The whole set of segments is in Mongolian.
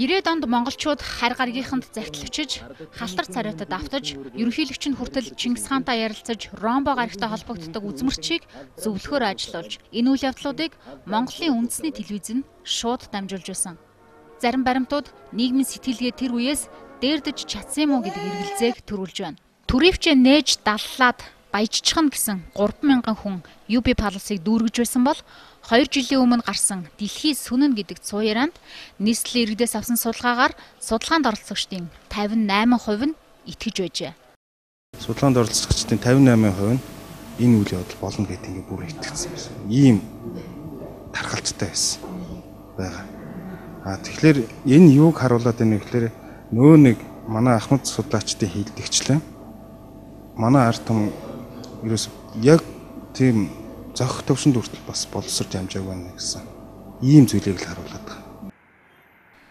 90-ад онд монголчууд харь гаргийнханд захидлвчиж, халтар царайтад автаж, ерөнхийлөгч нь хүртэл Чингис хаантай ярилцаж, Ромбо гарагтай холбогддог үзмэрчийг зөвлөхөр ажиллуулж, энэ үйл явдлуудыг Монголын үндэсний телевиз нь шууд дамжуулж байсан. Зарим баримтууд нийгмийн сэтгэлгээ тэр үеэс дээрдэж чадсан юм уу гэдэг эргэлзээг төрүүлж байна. Төрөвчөө нээж даллаад баяжчихна гэсэн 3000 хүн UB Palace-ыг дүүргэж байсан бол 2 жилийн өмнө гарсан Дэлхий сүнэн гэдэг цууяранд нийслэл иргэдээс авсан судалгаагаар судалгаанд оролцогчдын 58% нь итгэж байжээ. Судалгаанд оролцогчдын 58% нь энэ үйл явдал болно гэдэг ингээ бүр итгэсэн байсан. Ийм тархалцтай байсан байгаа. А тэгэхээр энэ юуг харуулад байна гэхээр нөө нэг манай ахмад судлаачдын хийлдэгчлэн манай ард том ерөөс яг тийм зохих төвшөнд хүртэл бас боловсрч амжааг байна гэсэн ийм зүйлийг л харуулдаг.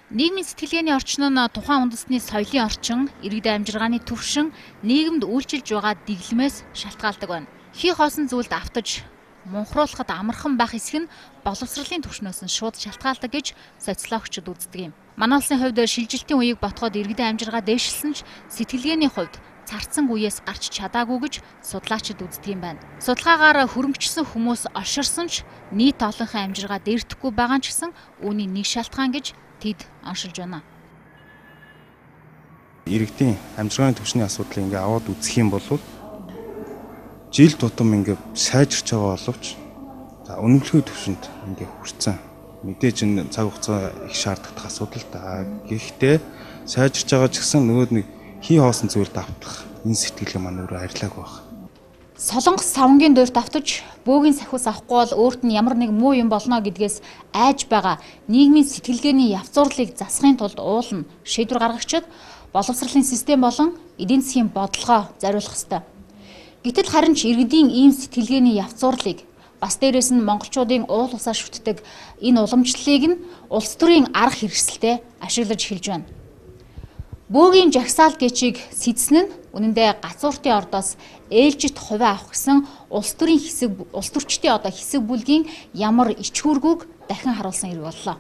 Нийгмийн сэтгэлгээний орчин нь тухайн үндэсний соёлын орчин, иргэдийн амжиргааны төвшин, нийгэмд үйлчилж байгаа дэглэмээс шалтгаалдаг байна. Хий хоосон зүйлд автаж мунхруулахад амархан байх хэсэг нь боловсролын түвшнөөс нь шууд шалтгаалдаг гэж социологчид үздэг юм. Манай улсын хувьд шилжилтийн үеийг ботход иргэдийн амжиргаа дээшилсэн ч сэтгэлгээний хувьд царцсан үеэс гарч чадаагүй гэж судлаачид үздэг юм байна. Судалгаагаар хөрөнгөчсөн хүмүүс олширсан ч нийт олонхын амжиргаа дээрдэхгүй байгаа ч гэсэн үүний нэг шалтгаан гэж тэд оншилж байна. Иргэдийн амжиргааны түвшний асуудлыг ингээ аваад үзэх юм бол жил тутам ингээ сайжирч байгаа боловч за үнэмлэхүй түвшинд ингээ хүрсэн. Мэдээж энэ цаг хугацаа их шаарддаг асуудал та. Гэхдээ сайжирч байгаа ч гэсэн нөгөө нэг хий хоосон зүйлд автах энэ сэтгэлгээ маань өөрөө арилааг байх. Солонгос савнгийн дуурт автаж бөөгийн сахиус авахгүй бол өөрт нь ямар нэг муу юм болно гэдгээс айж байгаа нийгмийн сэтгэлгээний явцуурлыг засахын тулд уулна шийдвэр гаргагчид боловсролын систем болон эдийн засгийн бодлогоо зориулах ёстой. Гэтэл харин ч иргэдийн ийм сэтгэлгээний явцуурлыг бас дээрэс нь монголчуудын уул усаа шүтдэг энэ уламжлалыг нь улс төрийн арга хэрэгсэлтэй ашиглаж эхэлж байна. Бөөгийн жагсаал гэчийг сэдсэн нь үнэндээ гацууртын ордоос ээлжит хувиа авах гэсэн улс төрийн хэсэг улс төрчдийн одоо хэсэг бүлгийн ямар ич хүргүүг дахин харуулсан хэрэг боллоо.